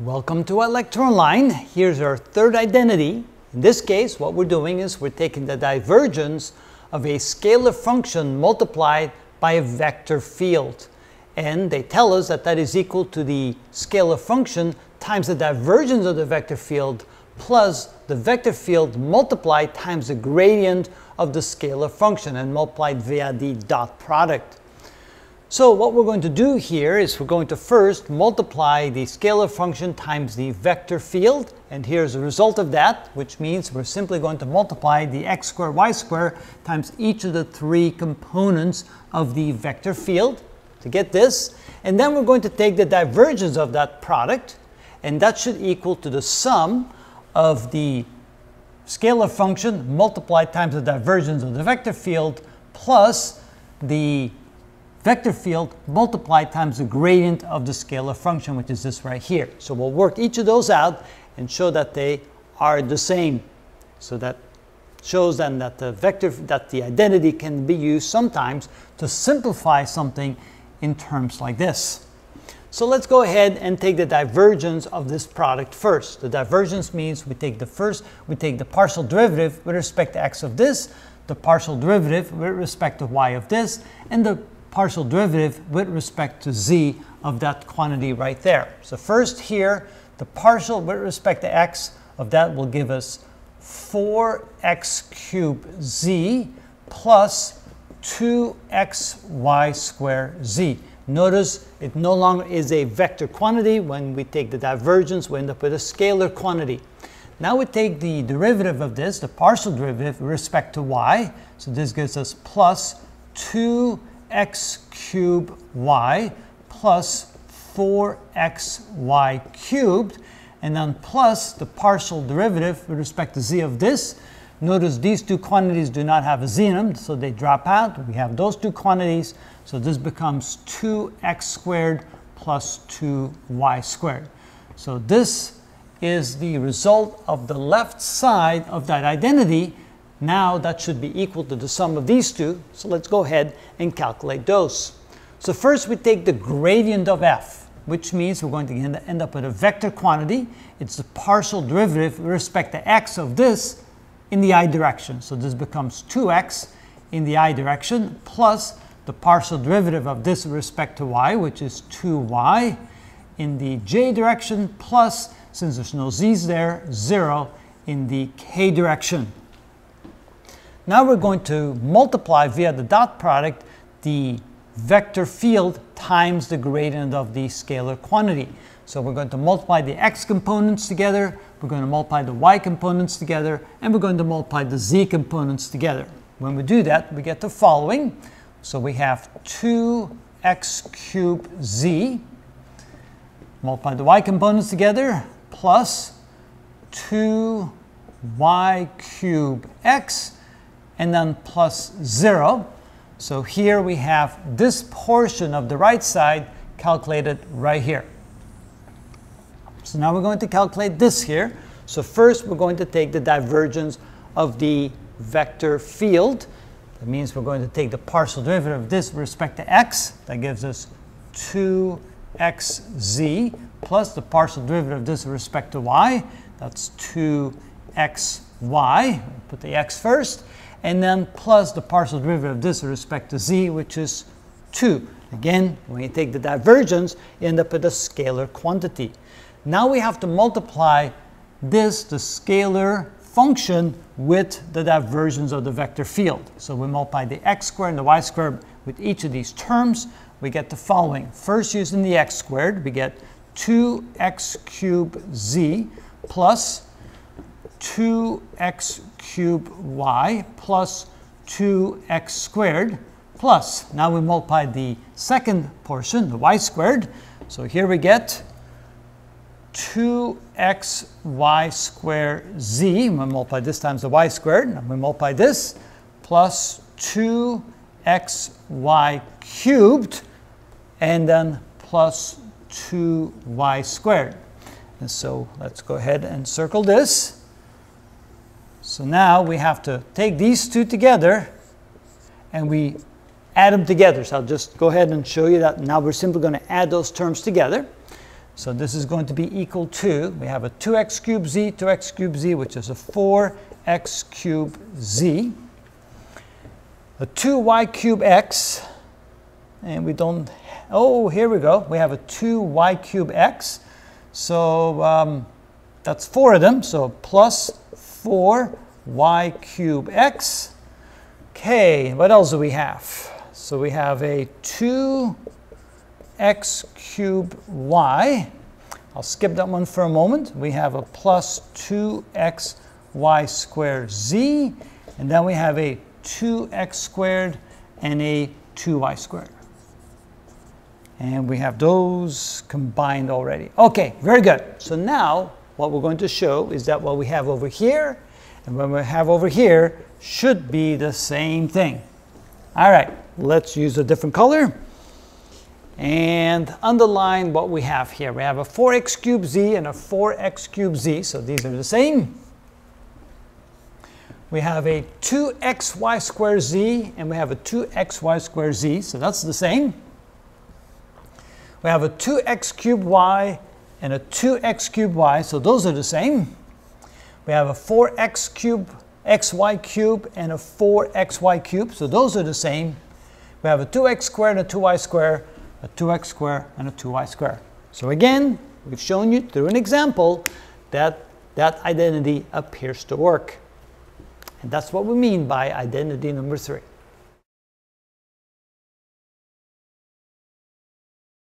Welcome to ilectureonline. Here's our third identity. In this case, what we're doing is we're taking the divergence of a scalar function multiplied by a vector field. And they tell us that that is equal to the scalar function times the divergence of the vector field plus the vector field multiplied times the gradient of the scalar function and multiplied via the dot product. So what we're going to do here is we're going to first multiply the scalar function times the vector field. And here's the result of that, which means we're simply going to multiply the x squared y squared times each of the three components of the vector field to get this. And then we're going to take the divergence of that product, and that should equal to the sum of the scalar function multiplied times the divergence of the vector field plus the vector field multiplied times the gradient of the scalar function, which is this right here. So we'll work each of those out and show that they are the same. So that shows then that the vector, that the identity can be used sometimes to simplify something in terms like this. So let's go ahead and take the divergence of this product first. The divergence means we take the first, we take the partial derivative with respect to x of this, the partial derivative with respect to y of this, and the partial derivative with respect to z of that quantity right there. So first here, the partial with respect to x of that will give us 4x cubed z plus 2xy squared z. Notice it no longer is a vector quantity. When we take the divergence, we end up with a scalar quantity. Now we take the derivative of this, the partial derivative with respect to y. So this gives us plus 2 x cubed y plus 4xy cubed, and then plus the partial derivative with respect to z of this. Notice these two quantities do not have a z in them, so they drop out. We have those two quantities, so this becomes 2x squared plus 2y squared. So this is the result of the left side of that identity now that should be equal to the sum of these two. So let's go ahead and calculate those. So first we take the gradient of f, which means we're going to end up with a vector quantity. It's the partial derivative with respect to x of this in the i direction. So this becomes 2x in the i direction plus the partial derivative of this with respect to y, which is 2y in the j direction plus, since there's no z's there, 0 in the k direction. Now we're going to multiply via the dot product the vector field times the gradient of the scalar quantity. So we're going to multiply the x components together, we're going to multiply the y components together, and we're going to multiply the z components together. When we do that, we get the following. So we have 2x cubed z, multiply the y components together, plus 2y cubed x, and then plus 0. So here we have this portion of the right side calculated right here. So now we're going to calculate this here. So first we're going to take the divergence of the vector field. That means we're going to take the partial derivative of this with respect to x. That gives us 2xz plus the partial derivative of this with respect to y. That's 2xy. Put the x first and then plus the partial derivative of this with respect to z, which is 2. Again, when you take the divergence, you end up with a scalar quantity. Now we have to multiply this, the scalar function, with the divergence of the vector field. So we multiply the x squared and the y squared with each of these terms. We get the following. First, using the x squared, we get 2x cubed z plus 2x cubed y plus 2x squared plus, now we multiply the second portion, the y squared. So here we get 2xy squared z, we multiply this times the y squared, and we multiply this, plus 2xy cubed, and then plus 2y squared. And so let's go ahead and circle this. So now we have to take these two together and we add them together. So I'll just go ahead and show you that now we're simply going to add those terms together. So this is going to be equal to, we have a 2x cubed z, 2x cubed z, which is a 4x cubed z. A 2y cubed x, and we don't, oh, here we go. We have a 2y cubed x. So um, that's four of them. So plus 4y cubed x. Okay, what else do we have? So we have a 2 x cubed y. I'll skip that one for a moment. We have a plus 2xy squared z, and then we have a 2x squared and a 2y squared. And we have those combined already. Okay, very good. So now what we're going to show is that what we have over here and what we have over here should be the same thing. All right, let's use a different color and underline what we have here. We have a 4x cubed z and a 4x cubed z, so these are the same. We have a 2xy squared z and we have a 2xy squared z, so that's the same. We have a 2x cubed y and a 2x cubed y, so those are the same. We have a 4x cubed xy cube and a 4xy cube, so those are the same. We have a 2x squared and a 2y squared, a 2x squared and a 2y squared. So again, we've shown you through an example that that identity appears to work. And that's what we mean by identity number three.